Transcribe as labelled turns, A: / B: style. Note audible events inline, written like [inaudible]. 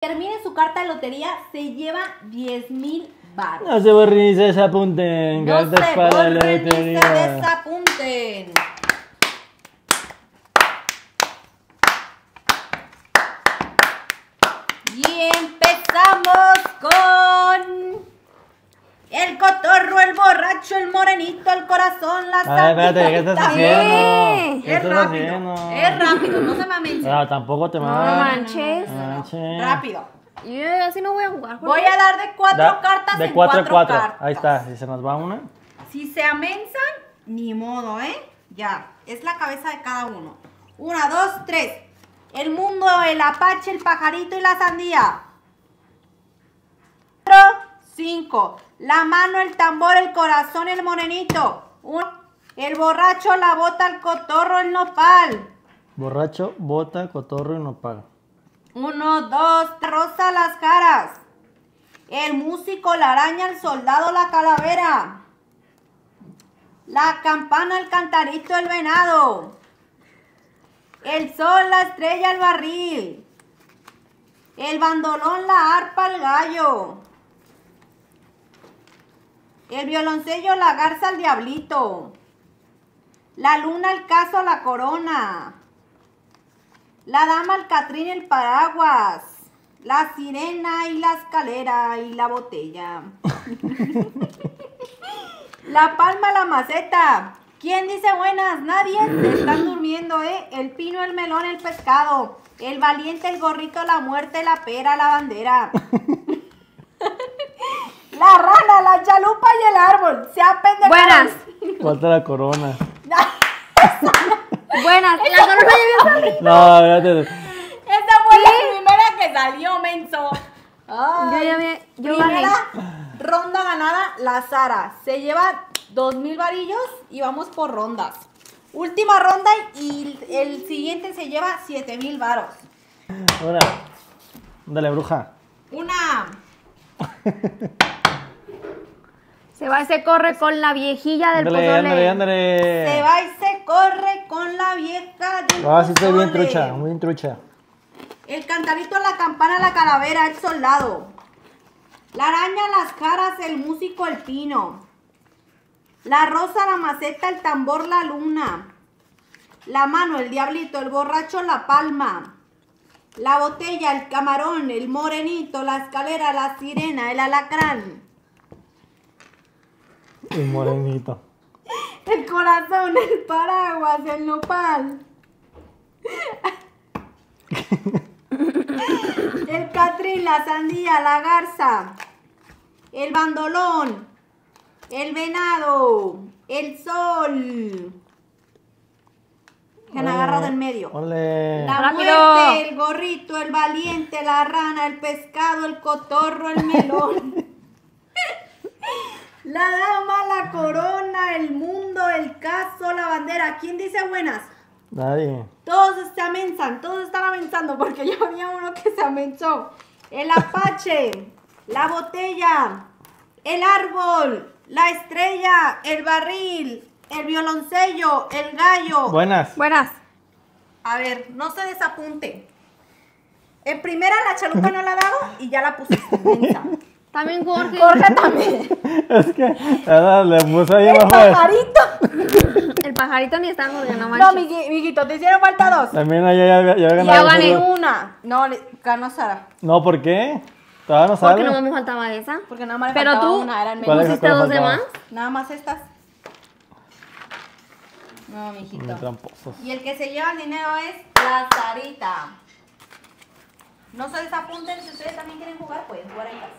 A: termine su carta de lotería, se lleva 10 mil baros.
B: No se borren ni se desapunten.
A: No
B: Cartas
A: se
B: para la
A: borren ni se desapunten. Y empezamos con el cotorro, el borracho, el corazón, la
B: A ver, espérate, ¿qué estás haciendo? ¿Qué
A: Es
B: estás
A: rápido,
B: haciendo?
A: es rápido, no se me amense.
B: Ah, tampoco te
C: No
B: manches.
C: manches.
A: Rápido.
C: Yo así no voy a jugar.
A: Voy a dar de cuatro
B: Da-
A: cartas
B: De
A: en
B: 4
A: cuatro,
B: a 4.
A: cartas.
B: Ahí está. Si se nos va una.
A: Si se amensan, ni modo, ¿eh? Ya, es la cabeza de cada uno. Una, dos, tres. El mundo, el apache, el pajarito y la sandía. Cinco. La mano, el tambor, el corazón, el morenito. Un, el borracho, la bota, el cotorro, el nopal.
B: Borracho, bota, cotorro y no paga.
A: Uno, dos, rosa las caras. El músico, la araña, el soldado, la calavera. La campana, el cantarito, el venado. El sol, la estrella, el barril. El bandolón, la arpa, el gallo. El violoncello, la garza, el diablito. La luna, el caso, la corona. La dama, el catrín, el paraguas. La sirena y la escalera y la botella. [laughs] la palma, la maceta. ¿Quién dice buenas? Nadie. Están durmiendo, ¿eh? El pino, el melón, el pescado. El valiente, el gorrito, la muerte, la pera, la bandera. la rana, la chalupa y el árbol. Se ha
C: Buenas.
B: Falta la corona. [laughs]
C: Buenas. La corona ya había salido.
B: No, espérate.
A: Esa fue la primera que salió, menso. Ay.
C: Yo ya había. Yo gané.
A: Primera ronda ganada, la Sara. Se lleva dos mil varillos y vamos por rondas. Última ronda y el siguiente se lleva siete mil varos.
B: Ahora. Dale, bruja.
A: Una, [laughs]
C: va y se corre con la viejilla del pozole.
B: ándale.
A: se va y se corre con la vieja del
B: Ah, sí, estoy bien trucha, muy bien trucha.
A: El cantarito, la campana, la calavera, el soldado. La araña, las caras, el músico, el pino. La rosa, la maceta, el tambor, la luna. La mano, el diablito, el borracho, la palma. La botella, el camarón, el morenito, la escalera, la sirena, el alacrán.
B: El morenito.
A: El corazón, el paraguas, el nopal. El catrín, la sandía, la garza. El bandolón. El venado. El sol. Que han agarrado en medio. La
C: Rápido.
A: muerte, el gorrito, el valiente, la rana, el pescado, el cotorro, el melón. [laughs] la dama, la corona, el mundo, el caso, la bandera. ¿Quién dice buenas?
B: Nadie.
A: Todos se amensan, todos están amenazando porque ya había uno que se amenazó. El apache, la botella, el árbol, la estrella, el barril, el violoncello, el gallo.
B: Buenas.
C: Buenas.
A: A ver, no se desapunte. En primera la chalupa no la ha dado y ya la puse. [laughs]
C: También Jorge.
A: Jorge también. [laughs]
B: Es que ahora le puse ahí
A: El pajarito. [laughs]
C: El pajarito ni está porque no
A: No,
C: manches.
A: migui- miguito, te hicieron falta dos.
B: También allá ya, ya, había
C: Ya
B: ganado.
C: gané.
B: nosotros.
A: Una. No, le- ganó Sara.
B: No, ¿por qué? Todavía no
C: Porque
B: sale.
C: no me faltaba esa.
A: Porque nada más le
C: Pero
A: faltaba
C: tú
A: una, era el
B: ¿Cuál
A: menú.
B: es?
C: pusiste
B: cuál
C: dos de
B: faltaba?
C: más.
A: Nada más estas. No,
B: Muy
A: mijito.
B: tramposos.
A: Y el que se lleva el dinero es la Sarita. No se desapunten, si ustedes también quieren jugar, pueden jugar en casa.